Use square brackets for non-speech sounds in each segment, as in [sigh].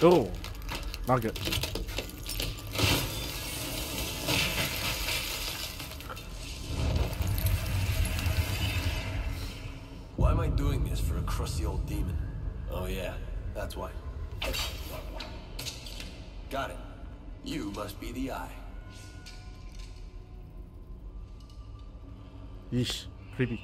Oh, not good. Why am I doing this for a crusty old demon? Oh yeah, that's why. Got it. You must be the eye. Yeesh, creepy.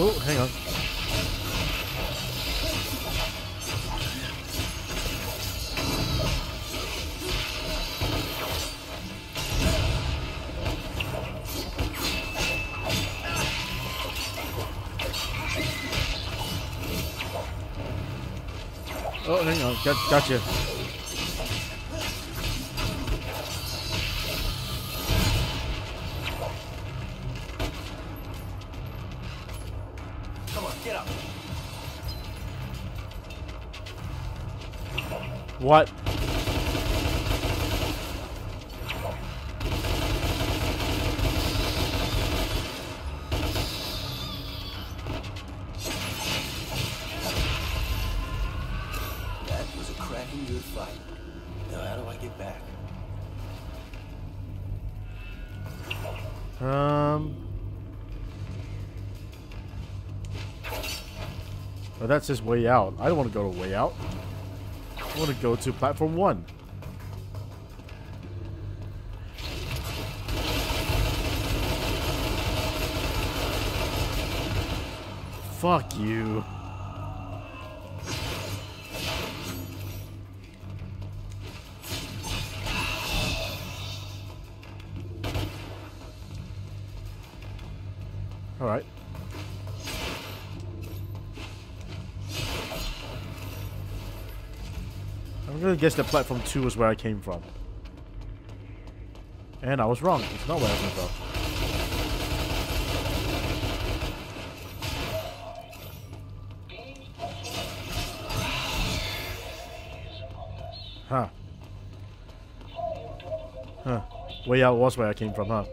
Oh, hang on. Oh, hang on. Got, gotcha. Oh, that's his way out. I don't want to go to way out. I want to go to platform one. Fuck you. Guess that platform 2 is where I came from. And I was wrong. It's not where I came from. Huh. Huh. Way out was where I came from, huh?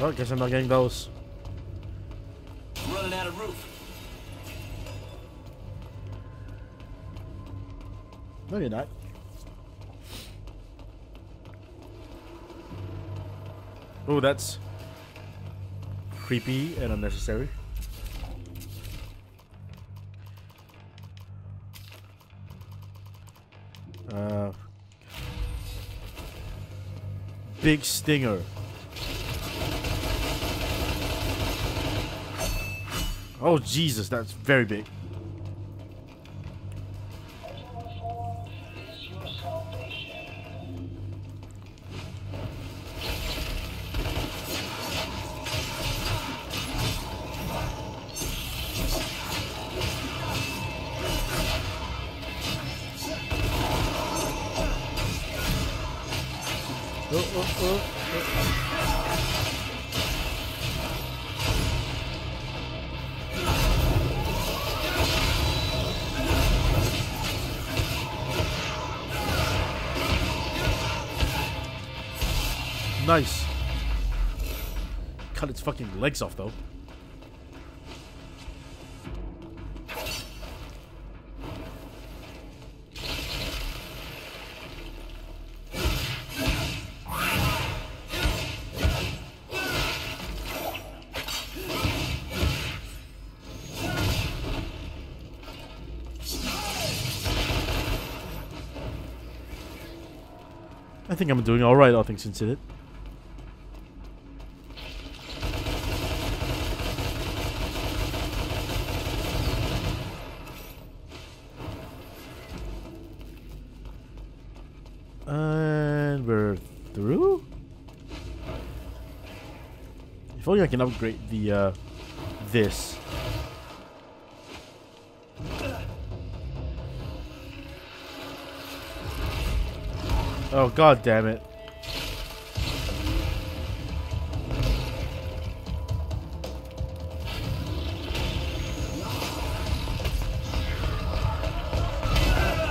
Well, guess I'm not getting those. Running out of roof. No, you're not. Oh, that's creepy and unnecessary. Uh, big stinger. Oh Jesus, that's very big. Fucking legs off though. I think I'm doing alright, all things considered. I can upgrade the, uh, this. Oh, god damn it.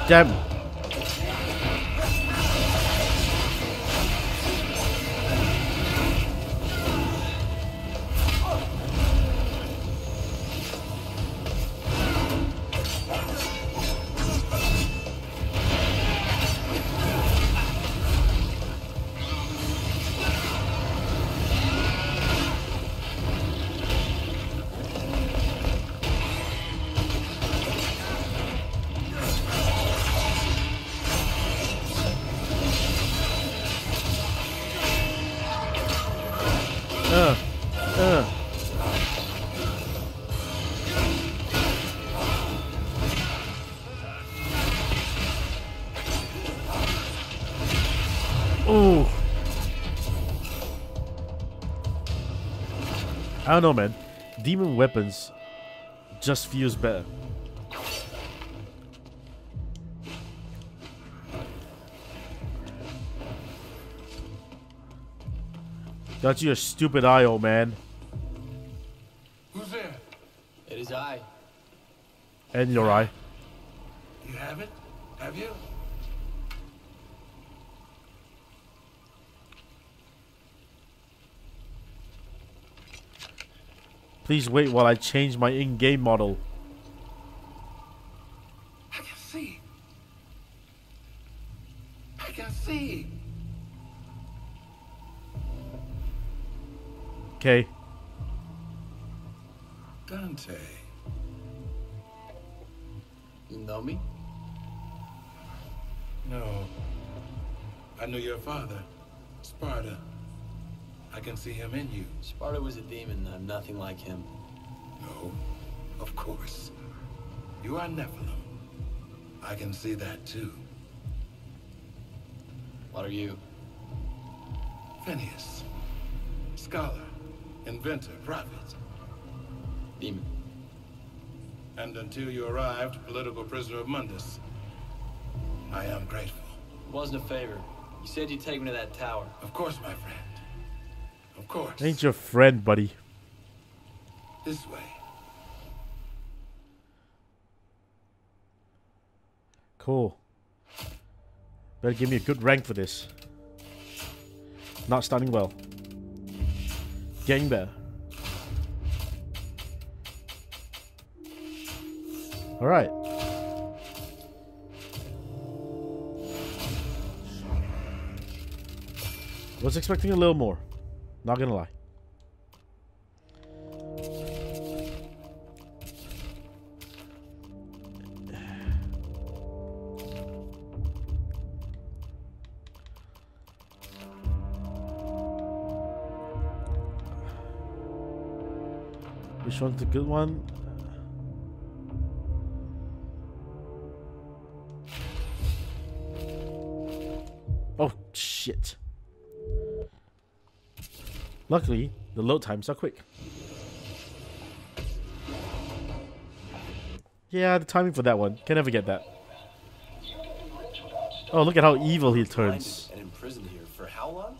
Damn. Don't know, man. Demon weapons just feels better. Got you a stupid eye, old man. Who's there? It is I. And your eye. You have it? Have you? Please wait while I change my in-game model. I can see. I can see. Okay. Dante. You know me? No. I knew your father, Sparta. I can see him in you. Sparta was a demon. I'm nothing like him. No, of course. You are Nephilim. I can see that too. What are you? Phineas. Scholar, inventor, prophet. Demon. And until you arrived, political prisoner of Mundus. I am grateful. It wasn't a favor. You said you'd take me to that tower. Of course, my friend. Course. Ain't your friend, buddy. This way. Cool. Better give me a good rank for this. Not starting well. Getting better. Alright. Was expecting a little more. Not gonna lie. Which one's the good one? Oh, shit. Luckily, the load times are quick. Yeah, the timing for that one. Can never get that. Oh, look at how evil he turns. And imprisoned here for how long?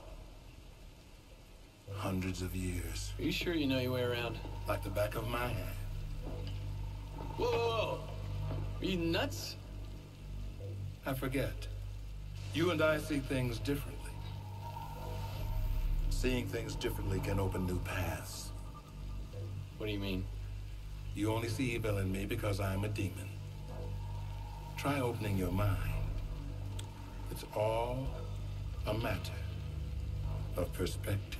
Hundreds of years. Are you sure you know your way around? Like the back of my hand. Whoa, whoa, whoa. Are you nuts? I forget. You and I see things differently. Seeing things differently can open new paths. What do you mean? You only see evil in me because I'm a demon. Try opening your mind. It's all a matter of perspective.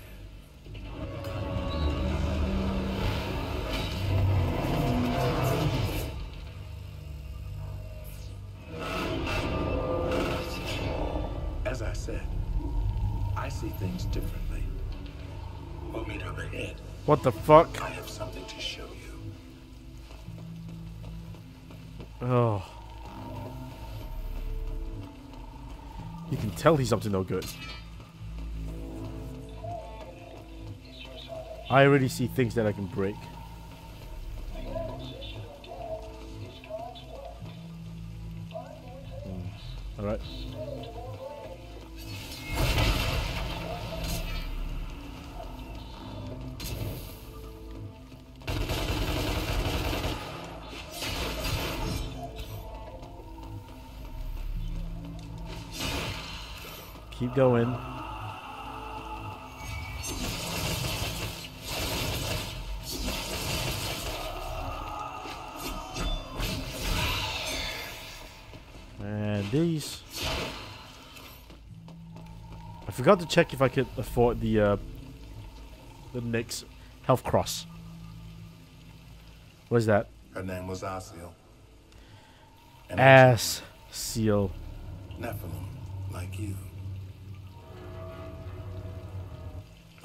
What the fuck? I have something to show you. Oh. You can tell he's up to no good. I already see things that I can break. Going. And these. I forgot to check if I could afford the uh, the next health cross. What is that? Her name was Asiel. Ass seal. Nephilim, like you.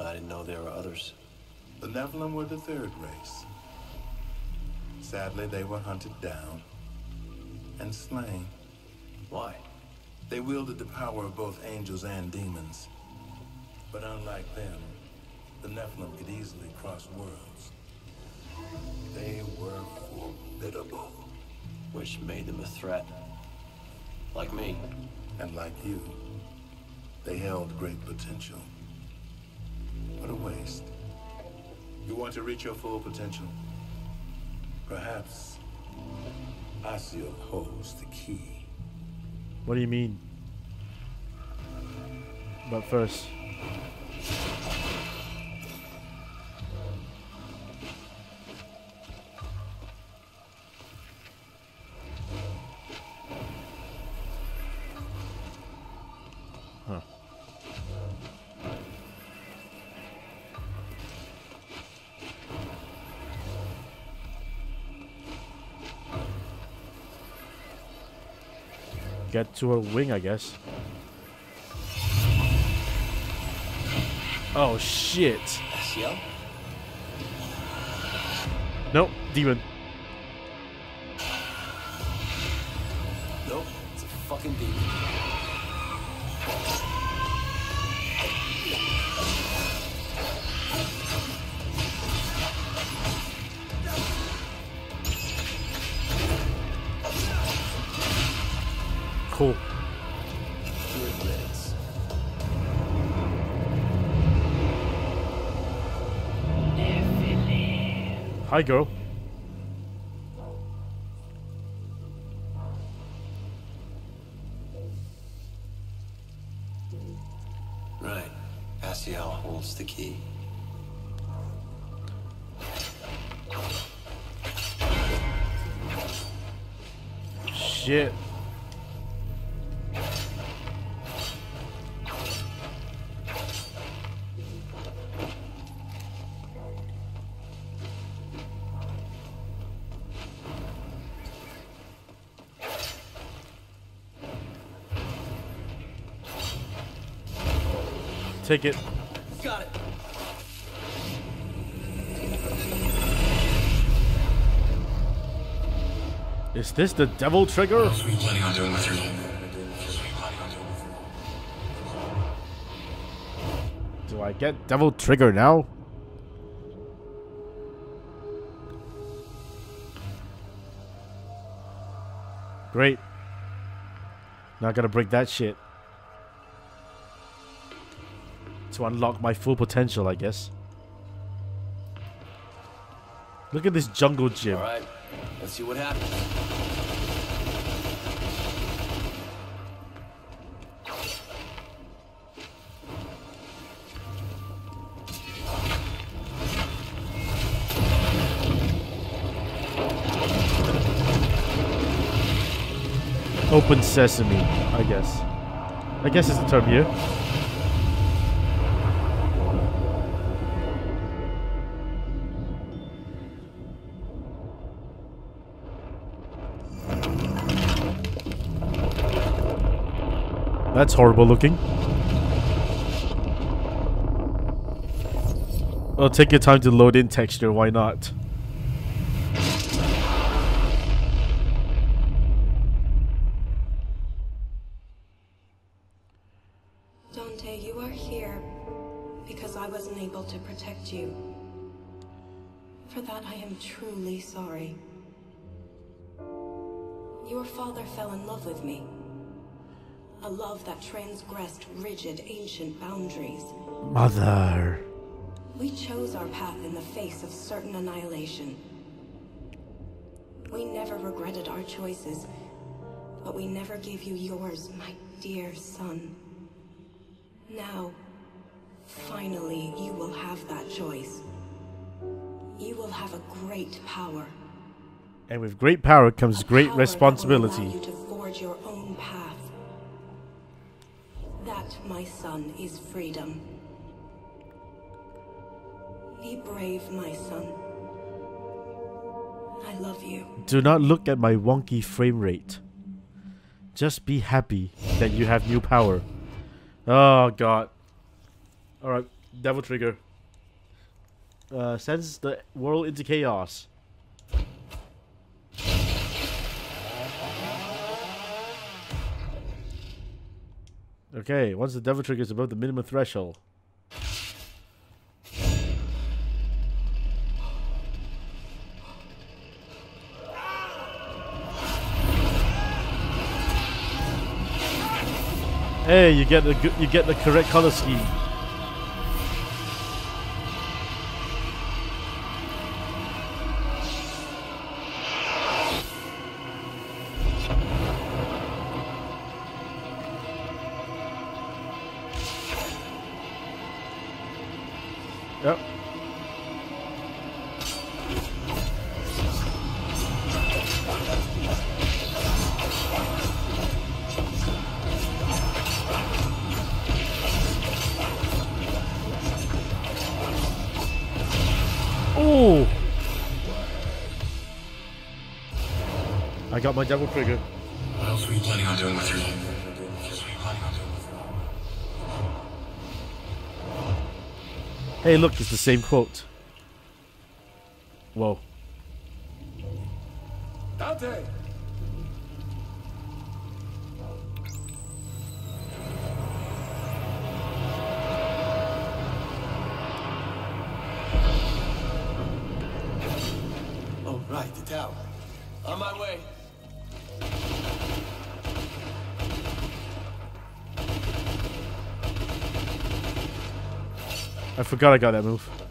I didn't know there were others. The Nephilim were the third race. Sadly, they were hunted down and slain. Why? They wielded the power of both angels and demons. But unlike them, the Nephilim could easily cross worlds. They were formidable. Which made them a threat. Like me. And like you, they held great potential. What a waste. You want to reach your full potential? Perhaps Asiel holds the key. What do you mean? But first. Get to her wing, I guess. Oh shit. Nope, demon. Cool. Hi, girl. Take it. Got it. Is this the devil trigger? What are you planning on doing with your What are you planning on doing with your Do I get devil trigger now? Great. Not I gotta break that shit. To unlock my full potential, I guess. Look at this jungle gym. All right. Let's see what happens. Open sesame, I guess. I guess it's the term here. That's horrible looking. Well, take your time to load in texture, why not? Mother. We chose our path in the face of certain annihilation. We never regretted our choices, but we never gave you yours, my dear son. Now, finally, you will have that choice. You will have a great power. And with great power comes A great power that will responsibility. allow you to forge your own path. That, my son, is freedom. Be brave, my son. I love you. Do not look at my wonky frame rate. Just be happy that you have new power. Oh god. Alright, Devil Trigger. Uh, sends the world into chaos. Okay, once the Devil Trigger is above the minimum threshold. Hey, you get the you get the correct color scheme. I my devil trigger. What else were you planning on doing with your life? What else were you planning on doing with your life? Hey, look, it's the same quote. Whoa. Dante! Oh, right, the tower. On my way. I forgot I got that move.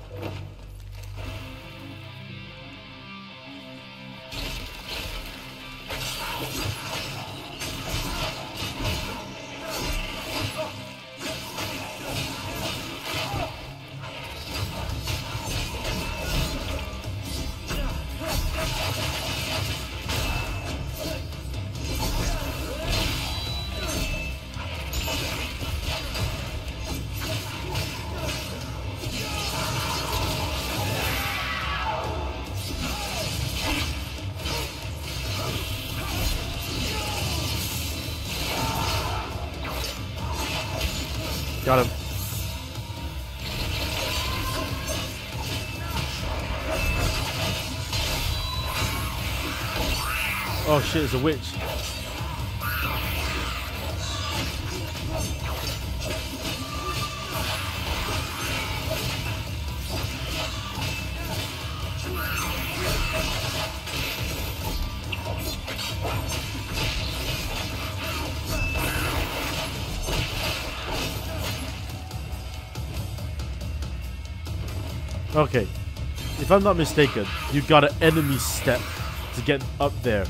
Got him. Oh shit, it's a witch. Okay. If I'm not mistaken, you got an enemy step to get up there.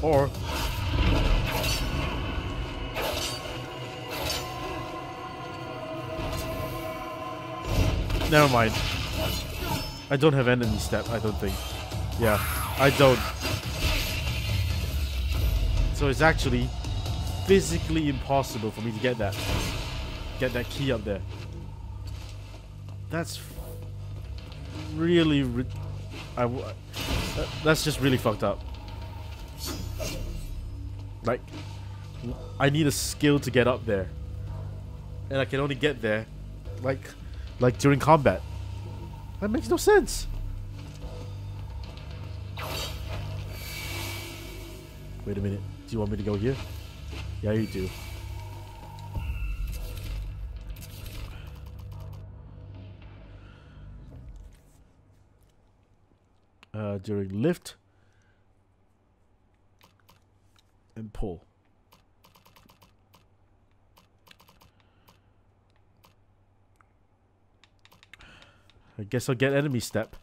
Or Never mind. I don't have enemy step, I don't think. Yeah, I don't. So it's actually physically impossible for me to get that. Get that key up there. That's really. Ri- I w- that- that's just really fucked up. Like, I need a skill to get up there, and I can only get there, like, like during combat. That makes no sense. Wait a minute. Do you want me to go here? Yeah, you do. Uh, during lift and pull. I guess I'll get enemy step.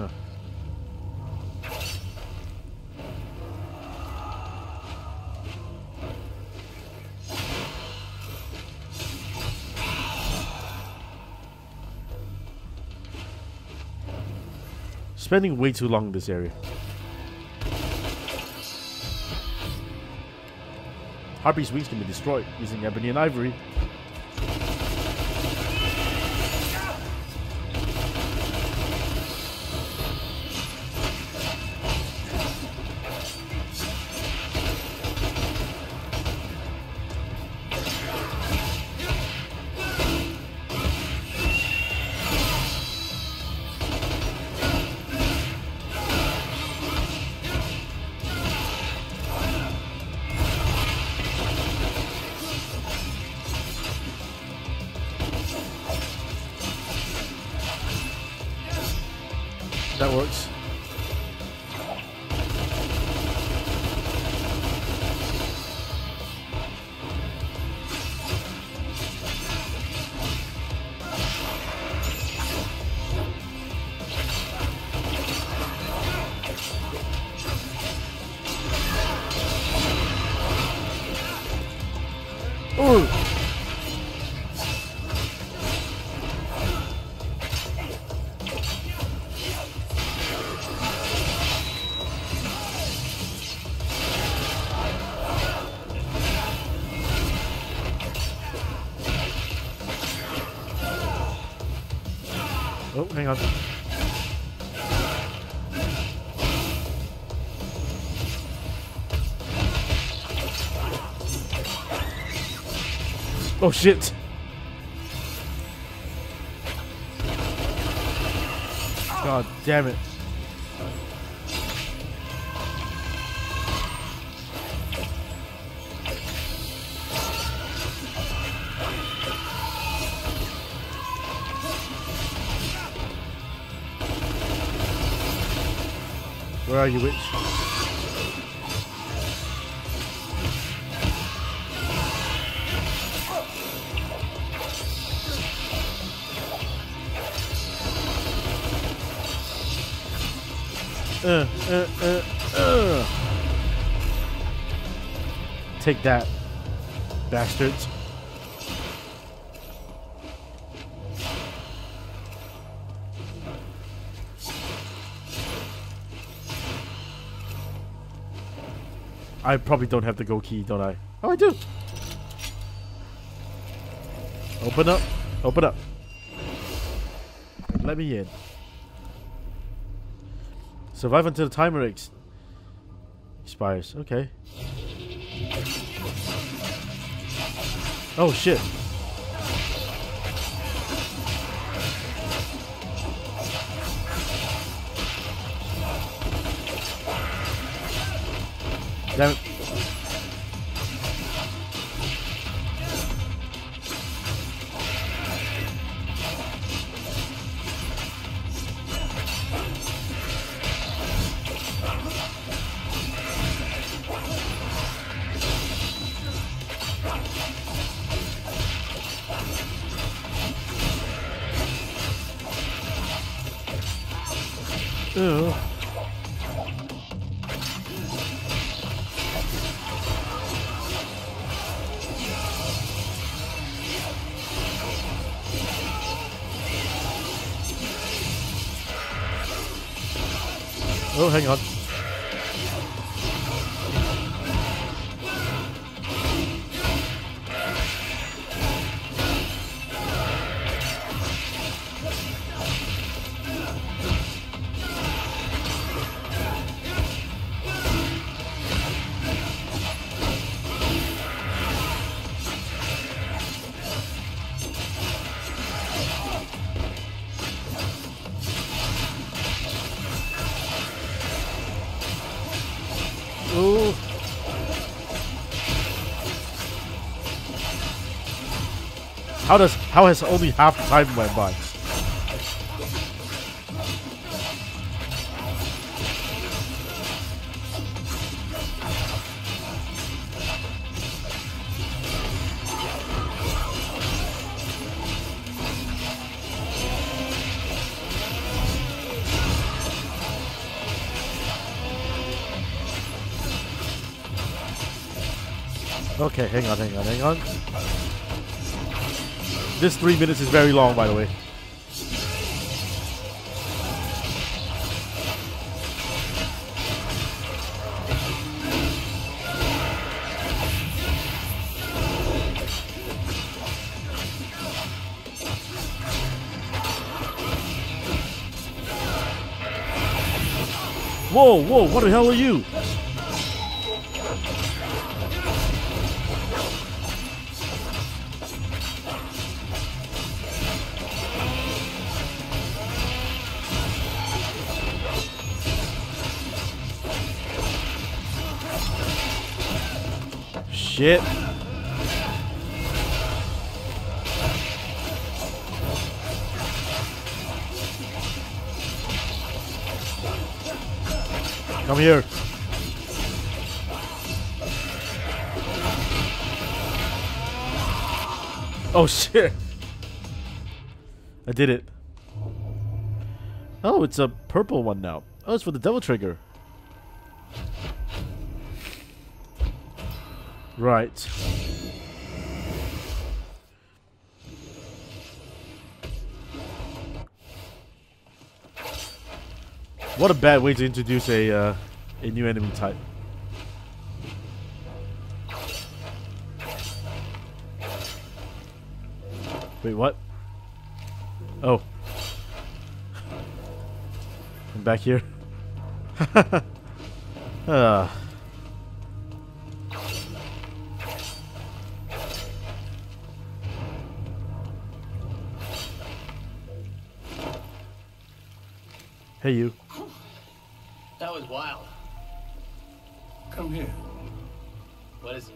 Huh. Spending way too long in this area. Harpy's wings can be destroyed using ebony and ivory. That works. Oh shit. God damn it. Where are you, witch? Take that, bastards. I probably don't have the go key, don't I? Oh, I do. Open up. Open up. Let me in. Survive until the timer ex expires. Okay. Oh shit. Damn it. Ew. Oh, hang on. Ooh. How does how has only half time went by? Okay, hang on, hang on, hang on. This three minutes is very long, by the way. Whoa, whoa, what the hell are you? Shit. Come here. Oh [laughs] shit. I did it. Oh, it's a purple one now. Oh, it's for the devil trigger. Right. What a bad way to introduce a uh, a new enemy type. Wait, what? Oh. I'm back here. [laughs] Ah. Hey, you. That was wild. Come here. What is it?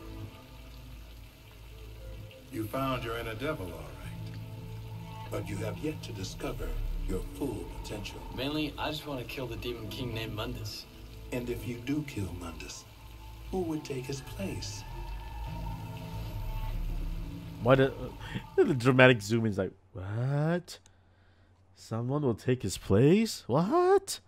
You found your inner devil, all right. But you have yet to discover your full potential. Mainly, I just want to kill the demon king named Mundus. And if you do kill Mundus, who would take his place? What [laughs] the, the dramatic zoom is like, what? Someone will take his place? What?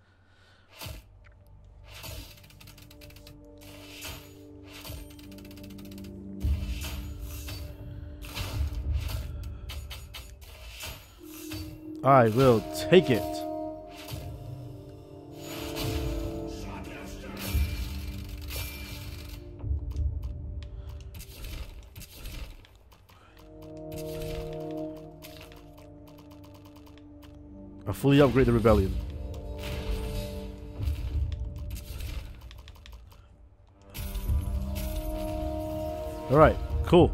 I will take it. Fully upgrade the rebellion. Alright, cool.